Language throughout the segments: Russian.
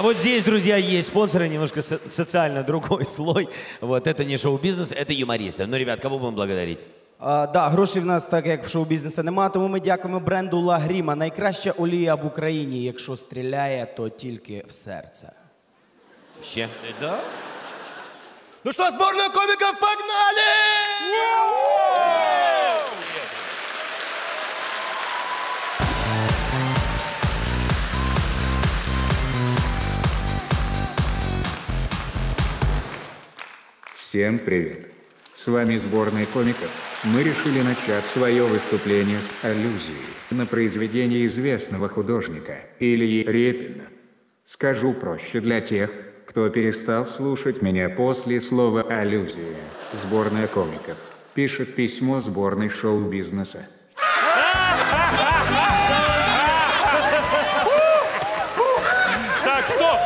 Вот здесь, друзья, есть спонсоры, немножко со- социально другой слой. Вот, это не шоу-бизнес, это юмористы. Ну, ребят, кого будем благодарить? А, да, грошей в нас так як в шоу-бізнесу немає, тому ми дякуємо бренду Лагріма. Найкраща олія в Україні. Якщо стріляє, то тільки в серце. Ще? Ну что, сборная комиков, погнали! Всем привет! С вами сборная комиков. Мы решили начать свое выступление с аллюзии на произведение известного художника Ильи Репина. Скажу проще для тех, кто перестал слушать меня после слова «аллюзия». Сборная комиков пишет письмо сборной шоу-бизнеса. Так, стоп!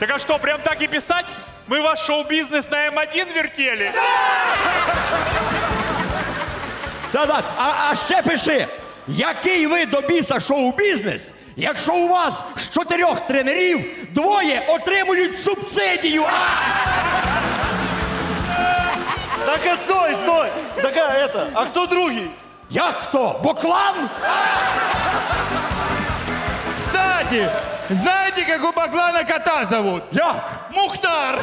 Так а что, прям так и писать? Мы ваш шоу-бизнес на М1 вертели? Да-да, а, а ще пиши, який ви до біса шоу-бізнес, якщо у вас з чотирьох тренерів двоє отримують субсидію. А! Так а стой, стой! Так а это, а кто другий? Як хто? Боклан? Кстати, знаете, как у Баклана кота зовут? Як? Мухтар!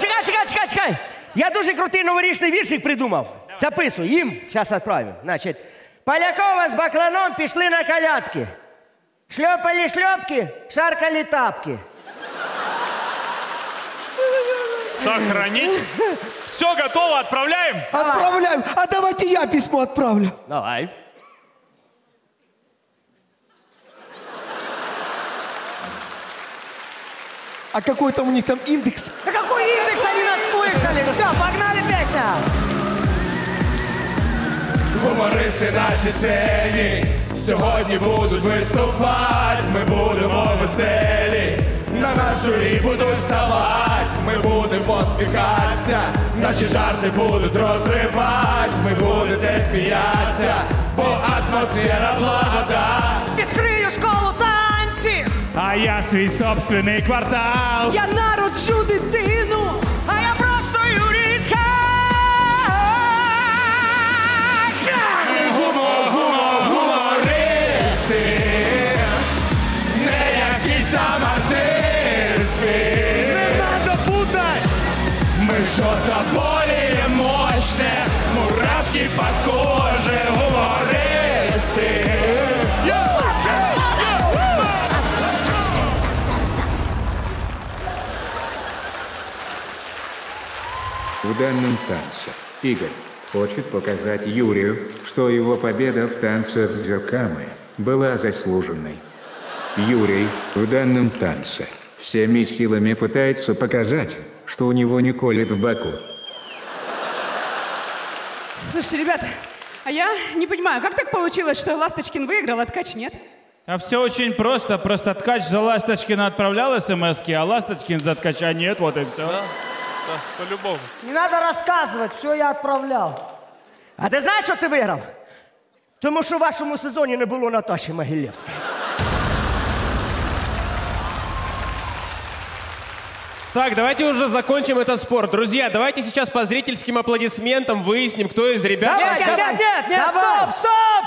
Чекай, чекай, чекай, чекай. Я дуже крутий новорічний віршик придумав. Записуй, їм зараз відправимо. Значить, Полякова з Бакланом пішли на колядки. Шльопали шльопки, шаркали тапки. Сохранить. Все готово, отправляем? Отправляем! А давайте я письмо отправлю. Давай. А какой там у них там индекс? Да какой индекс они нас слышали? Все, погнали песня. Гумористи на цій сцені сьогодні будуть виступати. Ми будемо веселі. На наш журі будуть ставати. Ми будемо посміхатися. Наші жарти будуть розривати. Ви будете сміятися, бо атмосфера благода. А я свій собственний квартал. я народжу дитину, а я просто Юрій Ткач. Гумор, гумор, гумористи, не якісь там артисти. Не надо путать! Мы что-то более мощное, мурашки по коже, гумористы. В данном танце Игорь хочет показать Юрию, что его победа в танце с зерками была заслуженной. Юрий в данном танце всеми силами пытается показать, что у него не колет в боку. Слушайте, ребята, а я не понимаю, как так получилось, что Ласточкин выиграл, а Ткач нет? А все очень просто. Просто ткач за Ласточкина отправлял смс а Ласточкин за ткача нет, вот и все. По-любому. Не надо розказувати, все я відправляв. А ти знаєш, що ти виграв? Тому що в вашому сезоні не було Наташі Могилєвської. Так, давайте уже закончим этот спор. Друзья, давайте сейчас по зрительским аплодисментам выясним, кто из ребят... Давай, Нет, давай. нет, нет, нет, Давай. стоп, стоп!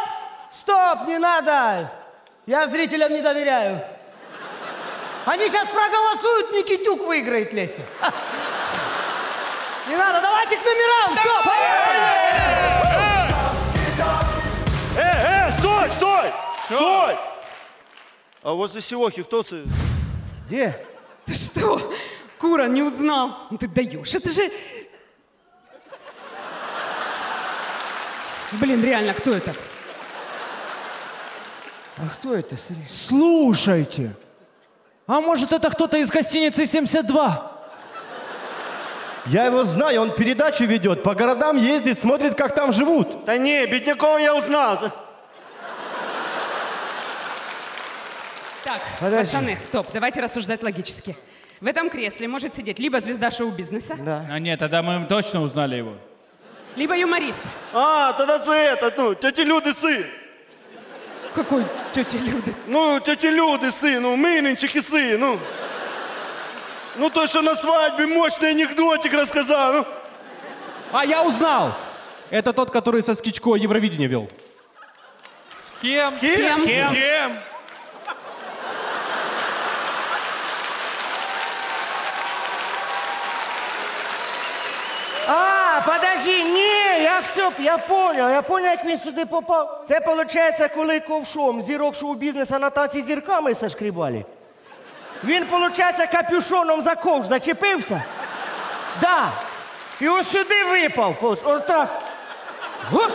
Стоп, не надо! Я зрителям не доверяю. Они сейчас проголосуют, Никитюк выиграет, Леся. Не надо, давайте к номерам, все, поехали! Э, э, стой, стой! Стой! А возле Сиохи кто це? Где? Ты что? Кура не узнал. Ну ты даешь. Это же... Блин, реально, кто это? А кто это, Сергей? Слушайте, а может это кто-то из гостиницы 72? Я его знаю, он передачу ведет, по городам ездит, смотрит, как там живут. Да не, Беднякова я узнал. Так, Подожди. пацаны, стоп, давайте рассуждать логически. В этом кресле может сидеть либо звезда шоу-бизнеса, А нет, тогда мы точно узнали его. либо юморист. А, тогда це это, ну, тети Люди сын. Какой тети Люды? Ну, теті люди, сину, Мининчих і син, ну. Ну, то, що на свадьбі мощний анекдотик розказав, ну. А я узнал! Это тот, который со Скичко Евровидение вел. С кем? С кем? С кем? С кем? А, подожди, ні, я все, я понял, я понял, як він сюди попав. Це виходить, коли ковшом зірок шоу-бізнесу на танці з зірками сошкрібали. Він, виходить, капюшоном за ковш зачепився. Да. І ось сюди випав. Ось так. Гуп.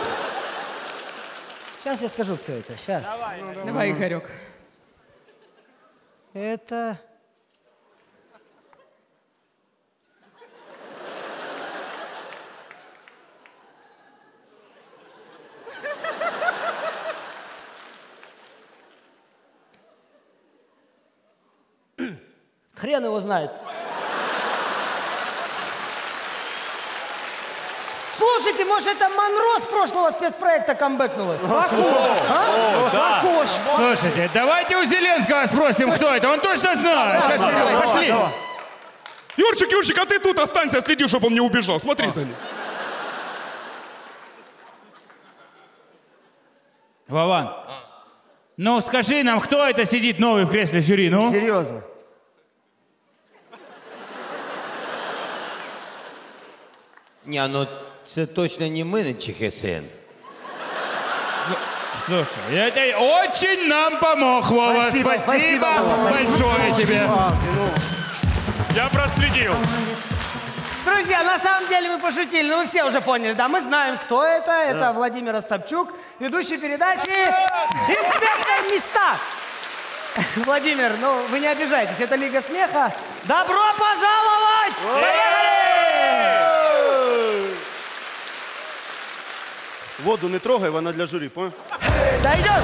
Сейчас я скажу, кто это. Сейчас. Давай, Игорек. Это... Хрен его знает. Слушайте, может, это Монро с прошлого спецпроекта камбэкнулась? Похож. А? да. Похож. Слушайте, давайте у Зеленского спросим, кто это. Он точно знает. Сейчас, Серега, пошли. Юрчик, Юрчик, а ты тут останься, следи, чтобы он не убежал. Смотри за ним. Вован, ну скажи нам, кто это сидит новый в кресле жюри, ну? Серьезно. Ні, ну це точно не Минничих СН. Слушай, я тебе очень нам помог, Вова. Спасибо, спасибо, Вова. большое тебе. Я проследил. Друзья, на самом деле мы пошутили, ну вы все уже поняли, да, мы знаем, кто это. Это Владимир Остапчук, ведущий передачи «Инспектор Места». Владимир, ну вы не обижайтесь, это Лига Смеха. Добро пожаловать! Воду не трогай, вона для журі, понял? Да идем.